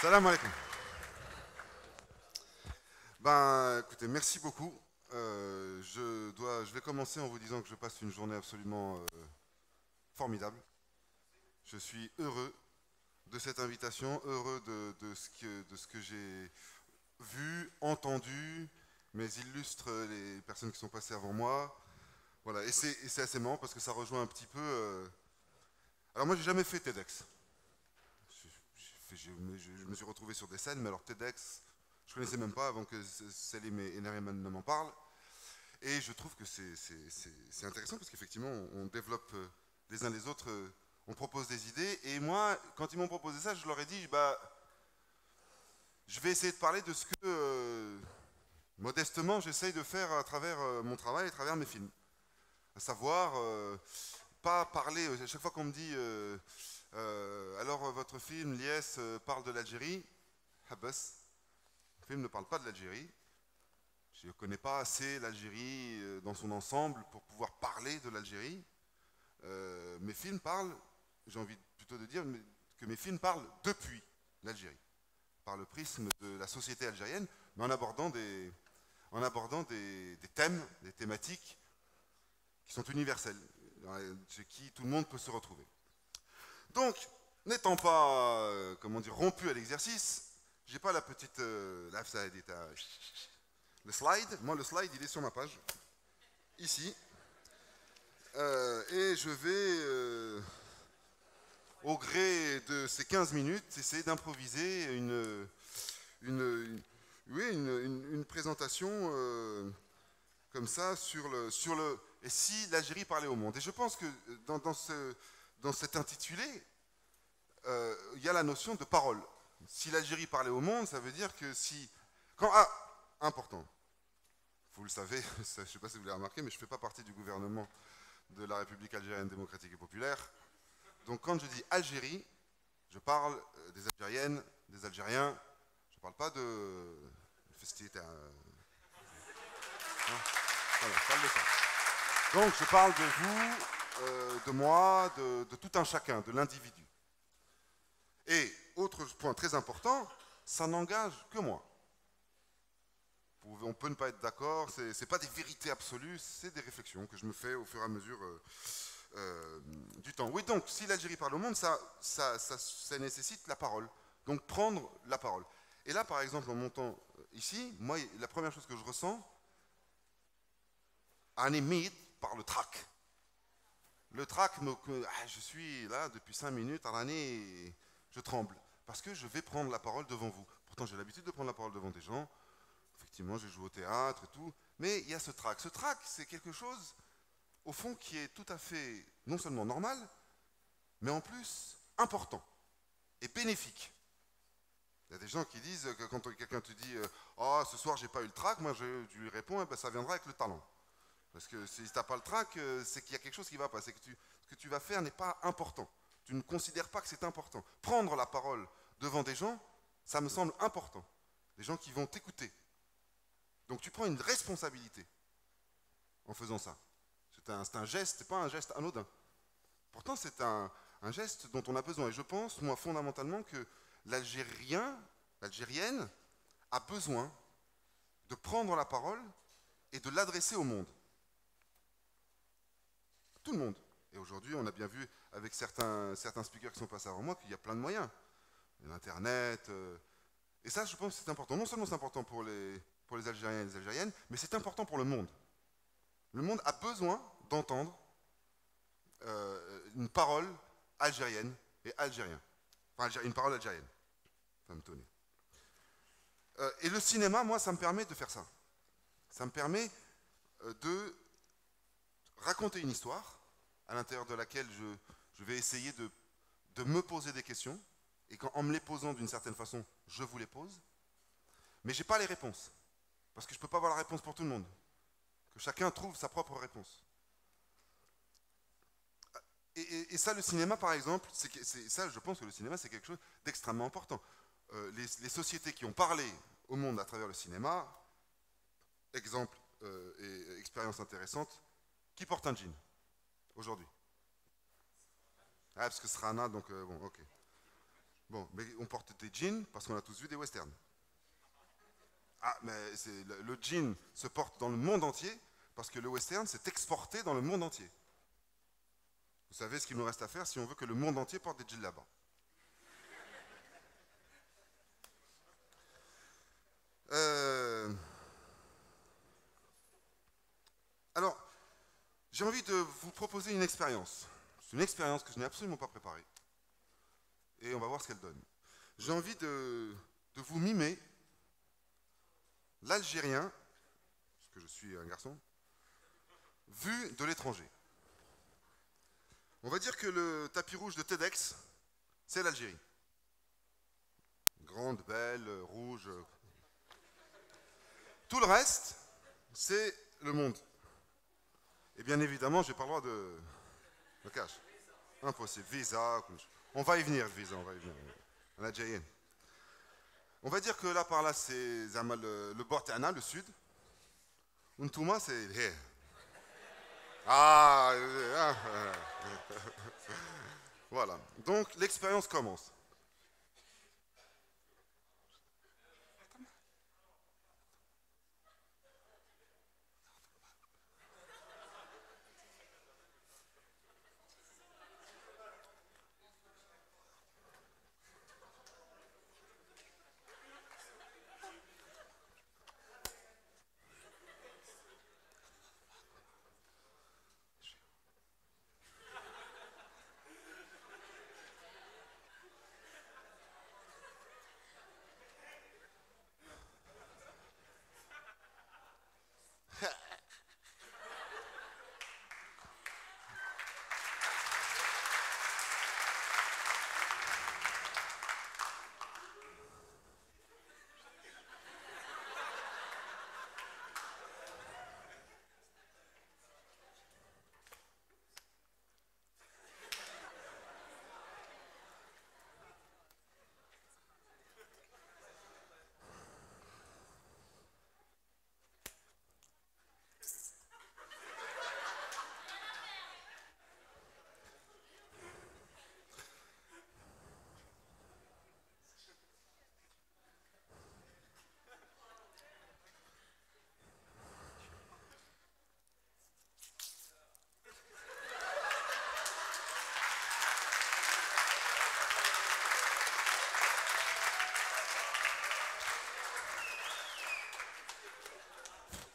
Salam alaikum. Ben, écoutez, merci beaucoup. Euh, je, dois, je vais commencer en vous disant que je passe une journée absolument euh, formidable. Je suis heureux de cette invitation, heureux de, ce que, de ce que j'ai vu, entendu, mais illustre les personnes qui sont passées avant moi. Voilà, et c'est assez marrant parce que ça rejoint un petit peu. Euh, alors moi, j'ai jamais fait TEDx. Je, me, suis retrouvé sur des scènes, mais alors TEDx, je connaissais même pas avant que Salim et Nariman ne m'en parlent. Et je trouve que c'est intéressant parce qu'effectivement, on, développe euh, les uns les autres, euh, on propose des idées. Et moi, quand ils m'ont proposé ça, je leur ai dit, bah, je vais essayer de parler de ce que, modestement, j'essaye de faire à travers mon travail, à travers mes films à savoir euh, pas parler, à chaque fois qu'on me dit euh, euh, alors votre film, Lies, parle de l'Algérie, Habas, le film ne parle pas de l'Algérie. Je ne connais pas assez l'Algérie dans son ensemble pour pouvoir parler de l'Algérie. mes films parlent, j'ai envie plutôt de dire que mes films parlent depuis l'Algérie, par le prisme de la société algérienne, mais en abordant des, des thèmes, des thématiques qui sont universels, chez qui tout le monde peut se retrouver. Donc, n'étant pas, euh, comment dire, rompu à l'exercice, j'ai pas la petite, euh, le slide. Moi, le slide, il est sur ma page, ici. Euh, et je vais, au gré de ces 15 minutes, essayer d'improviser une, une, oui, une, présentation comme ça sur le, sur le, et si l'Algérie parlait au monde. Et je pense que dans, dans, ce, dans cet intitulé, euh, il y a la notion de parole. Si l'Algérie parlait au monde, ça veut dire que si... Quand, ah, important. Vous le savez, je ne sais pas si vous l'avez remarqué, mais je ne fais pas partie du gouvernement de la République algérienne démocratique et populaire. Donc quand je dis Algérie, je parle euh, des Algériennes, des Algériens. Je ne parle pas de festivité. Euh, hein je parle de ça. Donc je parle de vous, de moi, de, tout un chacun, de l'individu. Et autre point très important, ça n'engage que moi. On peut ne pas être d'accord, ce n'est pas des vérités absolues, c'est des réflexions que je me fais au fur et à mesure euh, euh, du temps. Oui, donc, si l'Algérie parle au monde, ça, nécessite la parole. Donc, prendre la parole. Et là, par exemple, en montant ici, moi, la première chose que je ressens, un émite, par le trac. Le trac, ah, je suis là depuis cinq minutes à l'année je tremble. Parce que je vais prendre la parole devant vous. Pourtant, j'ai l'habitude de prendre la parole devant des gens. Effectivement, j'ai joué au théâtre et tout. Mais il y a ce trac. Ce trac, c'est quelque chose, au fond, qui est tout à fait non seulement normal, mais en plus important et bénéfique. Il y a des gens qui disent que quand quelqu'un te dit Oh, ce soir, j'ai pas eu le trac, moi je, lui réponds eh ben, Ça viendra avec le talent. Parce que si tu n'as pas le trac, euh, c'est qu'il y a quelque chose qui va pas. C'est que ce que tu vas faire n'est pas important. Tu ne considères pas que c'est important. Prendre la parole devant des gens, ça me semble important. Des gens qui vont t'écouter. Donc tu prends une responsabilité en faisant ça. C'est un, un, geste, c'est pas un geste anodin. Pourtant, c'est un, un geste dont on a besoin. Et je pense, moi, fondamentalement, que l'Algérien, l'Algérienne, a besoin de prendre la parole et de l'adresser au monde tout le monde. Et aujourd'hui, on a bien vu avec certains, speakers qui sont passés avant moi qu'il y a plein de moyens. L'Internet. Euh, et ça, je pense que c'est important. Non seulement c'est important pour les, Algériens et les Algériennes, mais c'est important pour le monde. Le monde a besoin d'entendre euh, une parole algérienne et algérien. Enfin, une parole algérienne. Ça me tonner. Euh, et le cinéma, moi, ça me permet de faire ça. Ça me permet de raconter une histoire à l'intérieur de laquelle je, vais essayer de, me poser des questions, et qu'en me les posant d'une certaine façon, je vous les pose, mais je n'ai pas les réponses, parce que je ne peux pas avoir la réponse pour tout le monde, que chacun trouve sa propre réponse. Et, ça, le cinéma, par exemple, c'est ça, je pense que le cinéma, c'est quelque chose d'extrêmement important. Euh, les, sociétés qui ont parlé au monde à travers le cinéma, exemple euh, et expérience intéressante, qui porte un jean aujourd'hui Ah, parce que Srana, donc euh, bon, ok. Bon, mais on porte des jeans parce qu'on a tous vu des westerns. Ah, mais le, le jean se porte dans le monde entier parce que le western s'est exporté dans le monde entier. Vous savez ce qu'il nous reste à faire si on veut que le monde entier porte des jeans là-bas. Euh, alors, j'ai envie de vous proposer une expérience. C'est une expérience que je n'ai absolument pas préparée. Et on va voir ce qu'elle donne. J'ai envie de, vous mimer l'Algérien, parce que je suis un garçon, vu de l'étranger. On va dire que le tapis rouge de TEDx, c'est l'Algérie. Grande, belle, rouge. Tout le reste, c'est le monde. Et bien évidemment, je n'ai pas le droit de, de cash. Impossible. Visa. On va y venir, visa, on va y venir. On On va dire que là, par là, c'est le, le Bortana, le sud. Untouma, c'est ah, ah, ah, Voilà. Donc l'expérience commence.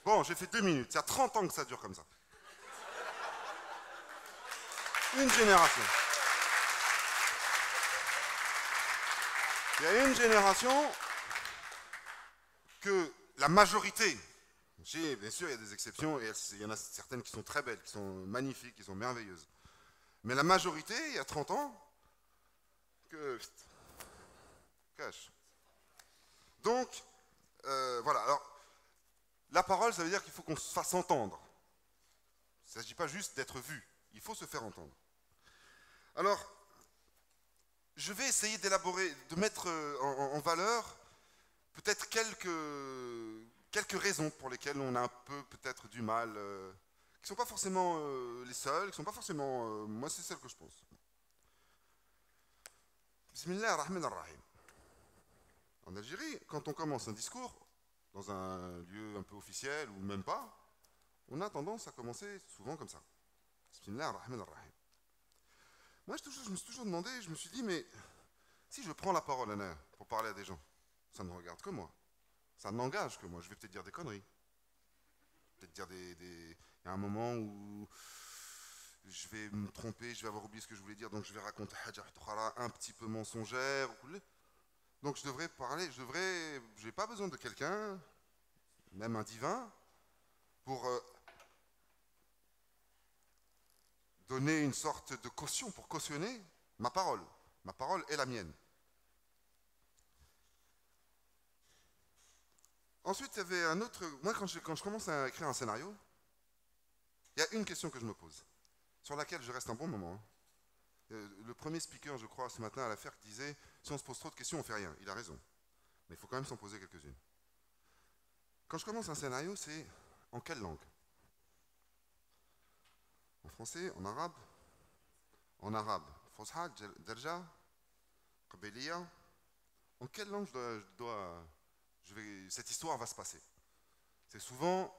Bon, j'ai fait deux minutes. Il y a 30 ans que ça dure comme ça. Une génération. Il y a une génération que la majorité, bien sûr il y a des exceptions, et il y en a certaines qui sont très belles, qui sont magnifiques, qui sont merveilleuses. Mais la majorité, il y a 30 ans, que... Cache. Donc, euh, voilà. Alors, la parole, ça veut dire qu'il faut qu'on se fasse entendre. Il ne s'agit pas juste d'être vu, il faut se faire entendre. Alors, je vais essayer d'élaborer, de mettre euh, en, valeur peut-être quelques, quelques raisons pour lesquelles on a un peu peut-être du mal, euh, qui ne sont pas forcément euh, les seules, qui ne sont pas forcément... moi, c'est celles que je pense. Bismillah ar-Rahman ar-Rahim. En Algérie, quand on commence un discours, dans un lieu un peu officiel ou même pas, on a tendance à commencer souvent comme ça. Moi, je, me suis toujours demandé, je me suis dit, mais si je prends la parole, Anna, pour parler à des gens, ça ne regarde que moi. Ça n'engage que moi. Je vais peut-être dire des conneries. Peut-être dire des, Il y a un moment où je vais me tromper, je vais avoir oublié ce que je voulais dire, donc je vais raconter un petit peu mensongère. Donc je devrais parler, je devrais, j'ai pas besoin de quelqu'un, même un divin, pour euh, donner une sorte de caution, pour cautionner ma parole. Ma parole est la mienne. Ensuite, il y avait un autre. Moi, quand je, quand je commence à écrire un scénario, il y a une question que je me pose, sur laquelle je reste un bon moment. Hein. Euh, le premier speaker, je crois, ce matin à l'affaire, disait si on se pose trop de questions, on fait rien. Il a raison. Mais il faut quand même s'en poser quelques-unes. Quand je commence un scénario, c'est en quelle langue? En français, en arabe? En arabe, Fosha, Derja en quelle langue cette histoire va se passer? C'est souvent,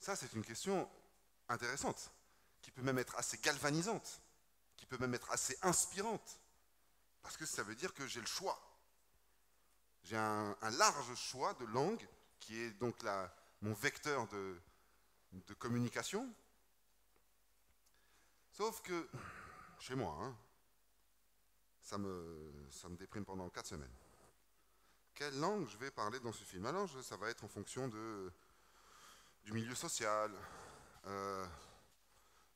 ça c'est une question intéressante, qui peut même être assez galvanisante, qui peut même être assez inspirante, parce que ça veut dire que j'ai le choix. J'ai un, large choix de langue, qui est donc mon vecteur de, communication. Sauf que, chez moi, hein, ça me, déprime pendant quatre semaines. Quelle langue je vais parler dans ce film? Alors, ça va être en fonction du milieu social, euh,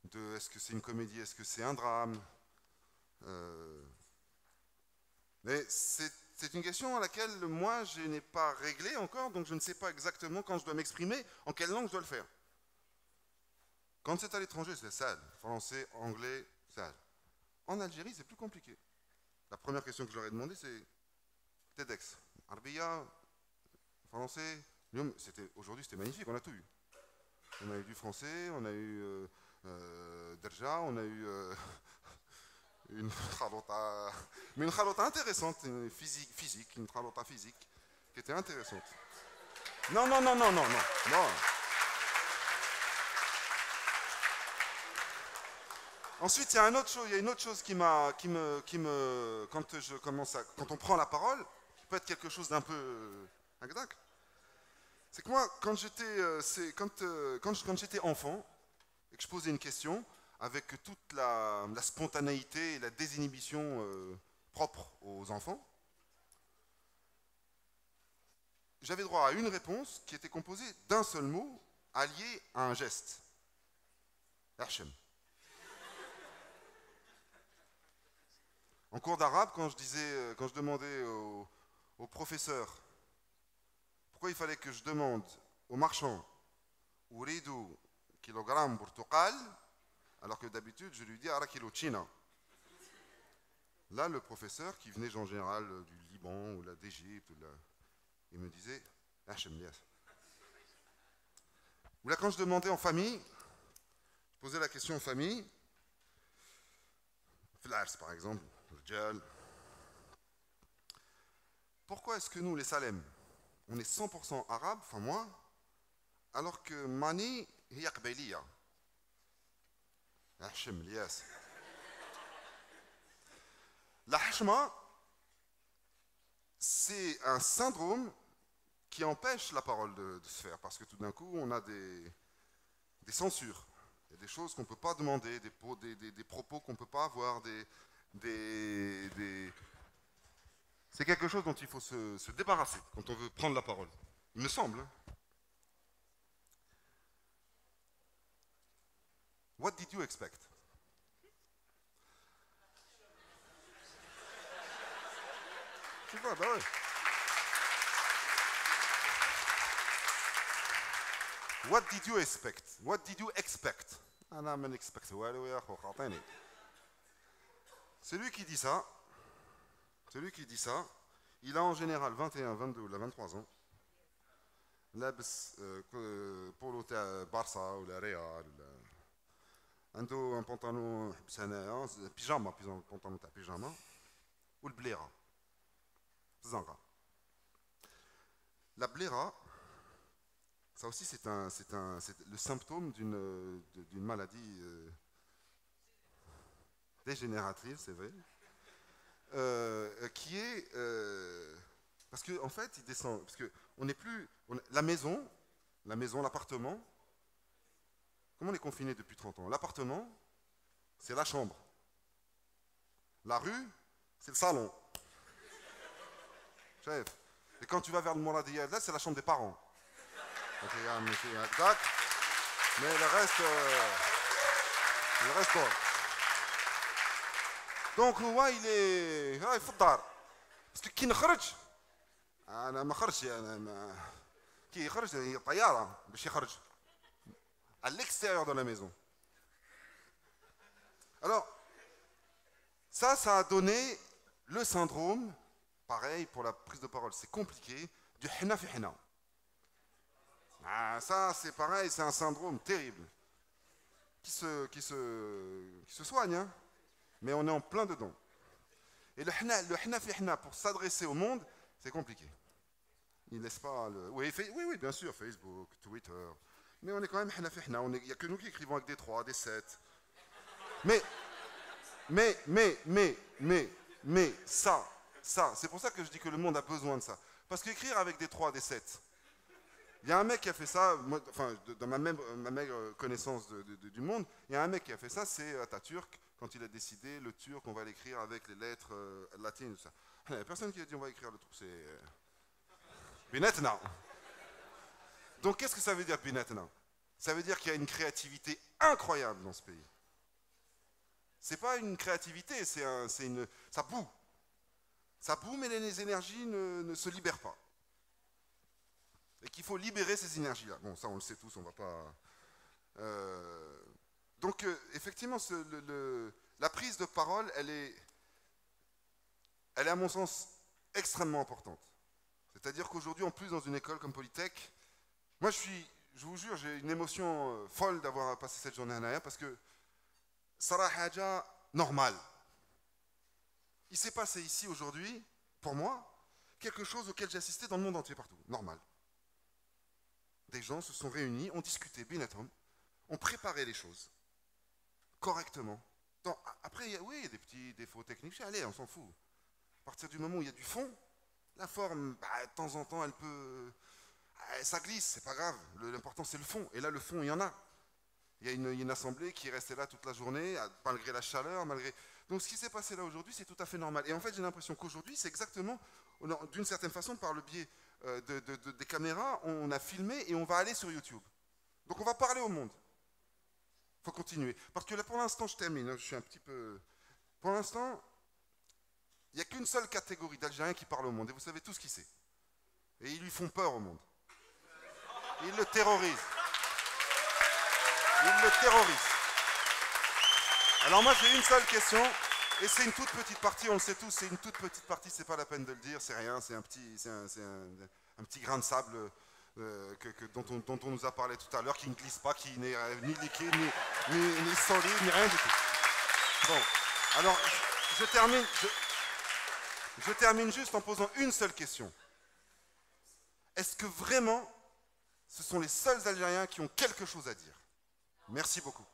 de est-ce que c'est une comédie, est-ce que c'est un drame. Euh, mais c'est une question à laquelle moi je n'ai pas réglé encore, donc je ne sais pas exactement quand je dois m'exprimer, en quelle langue je dois le faire. Quand c'est à l'étranger, c'est ça, français, anglais, ça. En Algérie, c'est plus compliqué. La première question que je leur ai demandé, c'est TEDx. Arbia, français. Aujourd'hui, c'était magnifique, on a tout eu. On a eu du français, on a eu euh, euh Derja, on a eu euh, une khalota, mais une intéressante, physique, physique, une khalota physique, qui était intéressante. Non, non, non, non, non, non. Ensuite, il y a, une autre chose qui, m'a, qui, me, qui me, quand je commence à, quand on prend la parole, qui peut être quelque chose d'un peu euh, c'est que moi, quand j'étais, euh, quand, euh, quand, quand, j'étais enfant et que je posais une question, avec toute la, spontanéité et la désinhibition propre aux enfants, j'avais droit à une réponse qui était composée d'un seul mot allié à un geste. Hachem. En cours d'arabe, quand je disais, euh, quand je demandais au, professeur pourquoi il fallait que je demande au marchand Uridu kilogramme portugal, alors que d'habitude je lui dis ara kilo china. Là, le professeur, qui venait en général du Liban ou d'Égypte, il me disait Ou là, quand je demandais en famille, je posais la question en famille, Flars par exemple, pourquoi est-ce que nous, les Salem, on est 100% arabe, enfin moi, alors que Mani هي قبيلية La hashma, c'est un syndrome qui empêche la parole de, se faire, parce que tout d'un coup, on a des, des censures. Il y a des choses qu'on ne peut pas demander, des, des, des propos qu'on ne peut pas avoir, des, des, C'est quelque chose dont il faut se, débarrasser quand on veut prendre la parole. Il me semble. Hein. What did you expect? Tu vois, bah ouais. What did you expect? What did you expect? أنا من expect والو يا أخو خاطيني. Celui qui dit ça, celui qui dit ça, il a en général 21, 22 ou 23 ans. لابس بولو تاع بارسا ولا ريال ولا عنده ان بونطانو حبس هنايا بيجاما بونطانو تاع بيجاما والبليغه الزنقه La bléra, ça aussi c'est un, c'est un, c'est le symptôme d'une, d'une maladie euh, dégénérative, c'est vrai, euh, qui est euh, parce qu'en en fait, il descend, parce que on n'est plus, la maison, la maison, l'appartement. Comment on est confiné depuis 30 ans L'appartement, c'est la chambre. La rue, c'est le salon. Chef. Et quand tu vas vers le Mouradia, là, c'est la chambre des parents. Mais le reste, euh, le reste, quoi. دونك هو يلي هاي في الدار باسكو كي نخرج انا ما خرجش انا ما كي يخرج هي طياره باش يخرج à l'extérieur de la maison. Alors, ça, ça a donné le syndrome, pareil pour la prise de parole, c'est compliqué, du hna fi hna. Ah, ça, c'est pareil, c'est un syndrome terrible qui se, soigne. Hein mais on est en plein dedans. Et le hna, le pour s'adresser au monde, c'est compliqué. Il pas le. Oui, oui, bien sûr, Facebook, Twitter. Mais on est quand même. Il n'y a que nous qui écrivons avec des 3, des 7. Mais, mais, mais, mais, mais, mais, ça, ça, c'est pour ça que je dis que le monde a besoin de ça. Parce qu'écrire avec des 3, des 7, il y a un mec qui a fait ça, enfin, dans ma même, ma maigre connaissance du monde, il y a un mec qui a fait ça, c'est Atatürk, quand il a décidé le turc, on va l'écrire avec les lettres euh, latines, tout ça. Il n'y a personne qui a dit on va écrire le truc, c'est. Euh. Donc qu'est-ce que ça veut dire Binetna Ça veut dire qu'il y a une créativité incroyable dans ce pays. C'est pas une créativité, c'est un, une, ça boue. Ça boue, mais les énergies ne se libèrent pas et qu'il faut libérer ces énergies-là. Bon, ça on le sait tous, on va pas... Euh, donc euh, effectivement, la prise de parole, elle est, elle est à mon sens extrêmement importante. C'est-à-dire qu'aujourd'hui, en plus dans une école comme Polytech, moi je suis, je vous jure, j'ai une émotion euh, folle d'avoir passé cette journée à Naya parce que Sarah Haja, normal. Il s'est passé ici aujourd'hui, pour moi, quelque chose auquel j'ai assisté dans le monde entier partout. Normal des gens se sont réunis, ont discuté, ont préparé les choses correctement. après, oui, il y a des petits défauts techniques, allez, on s'en fout. À partir du moment où il y a du fond, la forme, bah, de temps en temps, elle peut. Ah, ça glisse, c'est pas grave. L'important, c'est le fond. Et là, le fond, il y en a. Il y a une, assemblée qui est restée là toute la journée, malgré la chaleur, malgré. Donc, ce qui s'est passé là aujourd'hui, c'est tout à fait normal. Et en fait, j'ai l'impression qu'aujourd'hui, c'est exactement, d'une certaine façon, par le biais euh, de, des caméras, on a filmé et on va aller sur YouTube. Donc on va parler au monde. Il faut continuer. Parce que là, pour l'instant, je termine. Hein, je suis un petit peu. Pour l'instant, il n'y a qu'une seule catégorie d'Algériens qui parlent au monde. Et vous savez tout ce qui c'est. Et ils lui font peur au monde. Ils le terrorisent. Ils le terrorisent. Alors moi, j'ai une seule question. Et c'est une toute petite partie, on le sait tous, c'est une toute petite partie, c'est pas la peine de le dire, c'est rien, c'est un petit, grain de sable euh, dont, on, nous a parlé tout à l'heure, qui ne glisse pas, qui n'est euh, ni liquide, ni, solide, ni rien du tout. Bon, alors je, termine, je termine juste en posant une seule question. Est-ce que vraiment ce sont les seuls Algériens qui ont quelque chose à dire Merci beaucoup.